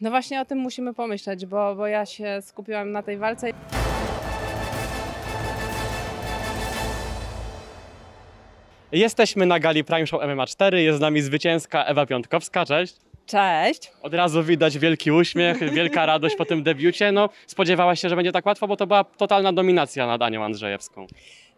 No właśnie o tym musimy pomyśleć, bo, bo ja się skupiłam na tej walce. Jesteśmy na gali Prime Show MMA 4, jest z nami zwycięska Ewa Piątkowska, cześć. Cześć! Od razu widać wielki uśmiech, wielka radość po tym debiucie. No, spodziewałaś się, że będzie tak łatwo, bo to była totalna dominacja nad Anią Andrzejewską.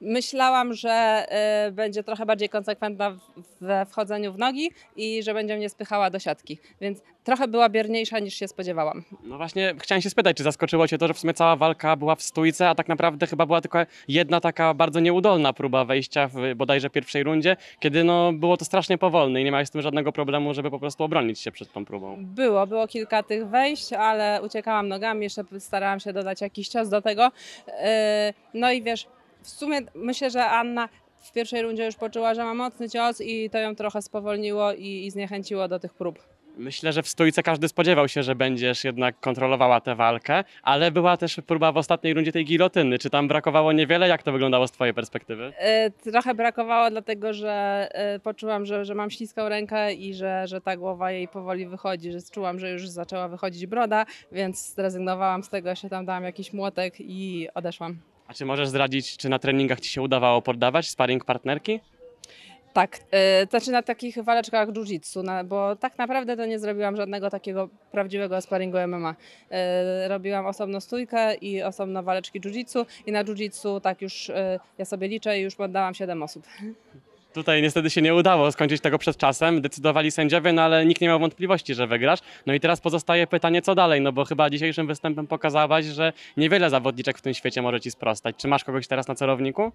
Myślałam, że y, będzie trochę bardziej konsekwentna w- we wchodzeniu w nogi i że będzie mnie spychała do siatki, więc trochę była bierniejsza niż się spodziewałam. No właśnie, chciałem się spytać, czy zaskoczyło Cię to, że w sumie cała walka była w stójce, a tak naprawdę chyba była tylko jedna taka bardzo nieudolna próba wejścia w bodajże pierwszej rundzie, kiedy no, było to strasznie powolne i nie miałeś z tym żadnego problemu, żeby po prostu obronić się przed tą próbą. Było, było kilka tych wejść, ale uciekałam nogami, jeszcze starałam się dodać jakiś czas do tego. Y, No i wiesz, w sumie myślę, że Anna w pierwszej rundzie już poczuła, że ma mocny cios i to ją trochę spowolniło i, i zniechęciło do tych prób. Myślę, że w stójce każdy spodziewał się, że będziesz jednak kontrolowała tę walkę, ale była też próba w ostatniej rundzie tej gilotyny. Czy tam brakowało niewiele? Jak to wyglądało z Twojej perspektywy? Y, Trochę brakowało, dlatego że y, poczułam, że, że mam śliską rękę i że, że ta głowa jej powoli wychodzi, że czułam, że już zaczęła wychodzić broda, więc zrezygnowałam z tego, się tam dałam jakiś młotek i odeszłam. A czy możesz zdradzić, czy na treningach Ci się udawało poddawać sparring partnerki? Tak, y, znaczy na takich waleczkach jiu-jitsu, bo tak naprawdę to nie zrobiłam żadnego takiego prawdziwego sparingu MMA. Y, robiłam osobno stójkę i osobno waleczki jiu-jitsu i na jiu-jitsu tak już y, ja sobie liczę i już poddałam 7 osób. Tutaj niestety się nie udało skończyć tego przed czasem. Decydowali sędziowie, no ale nikt nie miał wątpliwości, że wygrasz. No i teraz pozostaje pytanie, co dalej? No bo chyba dzisiejszym występem pokazałaś, że niewiele zawodniczek w tym świecie może ci sprostać. Czy masz kogoś teraz na celowniku?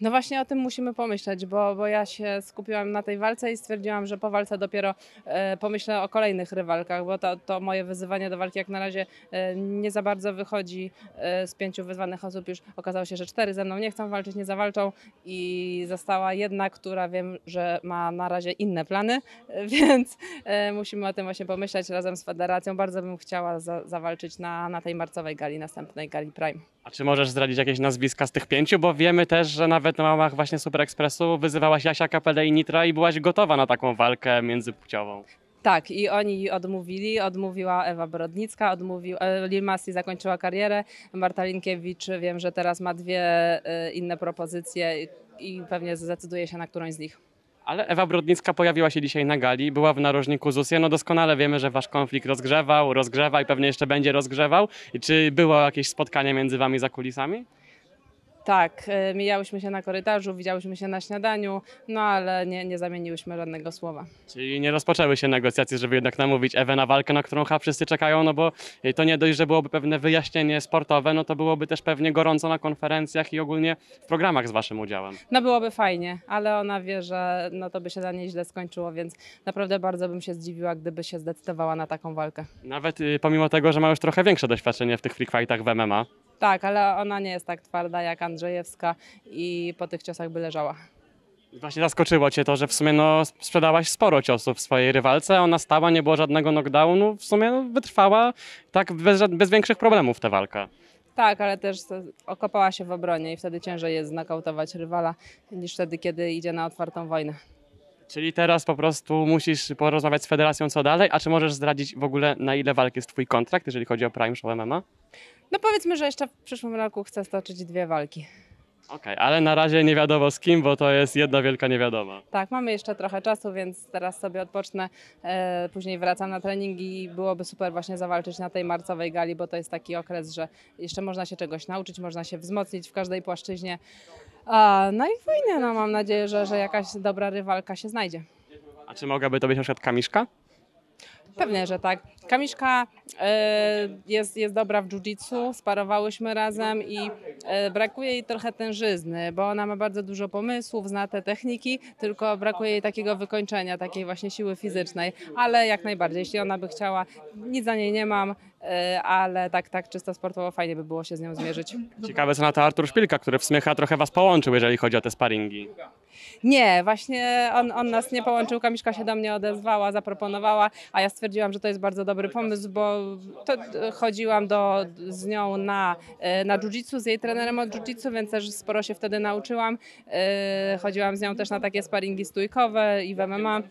No właśnie o tym musimy pomyśleć, bo, bo ja się skupiłam na tej walce i stwierdziłam, że po walce dopiero e, pomyślę o kolejnych rywalkach, bo to, to moje wyzywanie do walki jak na razie e, nie za bardzo wychodzi e, z pięciu wyzwanych osób. Już okazało się, że cztery ze mną nie chcą walczyć, nie zawalczą i została jedna, która wiem, że ma na razie inne plany, e, więc e, musimy o tym właśnie pomyśleć razem z federacją. Bardzo bym chciała za, zawalczyć na, na tej marcowej gali, następnej gali Prime. A czy możesz zdradzić jakieś nazwiska z tych pięciu? Bo wiemy też, że nawet na łamach właśnie Super Expressu wyzywałaś Jasia Kapelę i Nitra i byłaś gotowa na taką walkę międzypłciową. Tak, i oni odmówili. Odmówiła Ewa Brodnicka, odmówił, e, Lil Masi zakończyła karierę. Marta Linkiewicz wiem, że teraz ma dwie e, inne propozycje i- pewnie zdecyduje się na którąś z nich. Ale Ewa Brodnicka pojawiła się dzisiaj na gali, była w narożniku ZUSie. No doskonale wiemy, że wasz konflikt rozgrzewał, rozgrzewa i pewnie jeszcze będzie rozgrzewał. I czy było jakieś spotkanie między wami za kulisami? Tak, e, mijałyśmy się na korytarzu, widziałyśmy się na śniadaniu, no ale nie, nie zamieniłyśmy żadnego słowa. Czyli nie rozpoczęły się negocjacje, żeby jednak namówić Ewę na walkę, na którą chyba wszyscy czekają, no bo to nie dość, że byłoby pewne wyjaśnienie sportowe, no to byłoby też pewnie gorąco na konferencjach i ogólnie w programach z waszym udziałem. No byłoby fajnie, ale ona wie, że no to by się za niej źle skończyło, więc naprawdę bardzo bym się zdziwiła, gdyby się zdecydowała na taką walkę. Nawet y, pomimo tego, że ma już trochę większe doświadczenie w tych freak fightach w MMA. Tak, ale ona nie jest tak twarda jak Andrzejewska i po tych ciosach by leżała. Właśnie zaskoczyło cię to, że w sumie no, sprzedałaś sporo ciosów w swojej rywalce, ona stała, nie było żadnego knockdownu, w sumie no, wytrwała tak bez, bez większych problemów tę walkę. Tak, ale też okopała się w obronie i wtedy ciężej jest znakautować rywala niż wtedy, kiedy idzie na otwartą wojnę. Czyli teraz po prostu musisz porozmawiać z federacją co dalej, a czy możesz zdradzić w ogóle na ile walk jest twój kontrakt, jeżeli chodzi o Prime Show MMA? No powiedzmy, że jeszcze w przyszłym roku chcę stoczyć dwie walki. Okej, ale na razie nie wiadomo z kim, bo to jest jedna wielka niewiadoma. Tak, mamy jeszcze trochę czasu, więc teraz sobie odpocznę. E, później wracam na treningi i byłoby super właśnie zawalczyć na tej marcowej gali, bo to jest taki okres, że jeszcze można się czegoś nauczyć, można się wzmocnić w każdej płaszczyźnie. No i fajnie, no mam nadzieję, że, że jakaś dobra rywalka się znajdzie. A czy mogłaby to być na przykład Kamiszka? Pewnie, że tak. Kamiszka e, jest, jest dobra w jiu-jitsu, sparowałyśmy razem i brakuje jej trochę tężyzny, bo ona ma bardzo dużo pomysłów, zna te techniki, tylko brakuje jej takiego wykończenia, takiej właśnie siły fizycznej, ale jak najbardziej, jeśli ona by chciała, nic za niej nie mam, e, ale tak, tak czysto sportowo fajnie by było się z nią zmierzyć. Ciekawe co na to Artur Szpilka, który w sumie trochę was połączył, jeżeli chodzi o te sparingi. Nie, właśnie on, on nas nie połączył, Kamiszka się do mnie odezwała, zaproponowała, a ja stwierdziłam, że to jest bardzo dobry pomysł, bo to e, chodziłam do, z nią na, e, na jiu-jitsu, z jej trenerem od jiu-jitsu, więc też sporo się wtedy nauczyłam. E, Chodziłam z nią też na takie sparingi stójkowe i w MMA.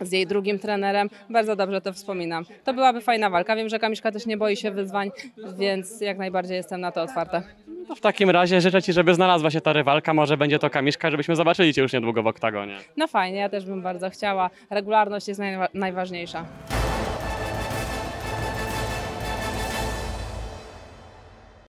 z jej drugim trenerem. Bardzo dobrze to wspominam. To byłaby fajna walka. Wiem, że Kamiszka też nie boi się wyzwań, więc jak najbardziej jestem na to otwarta. No w takim razie życzę Ci, żeby znalazła się ta rywalka, może będzie to Kamiszka, żebyśmy zobaczyli Cię już niedługo w oktagonie. No fajnie, ja też bym bardzo chciała. Regularność jest najwa- najważniejsza.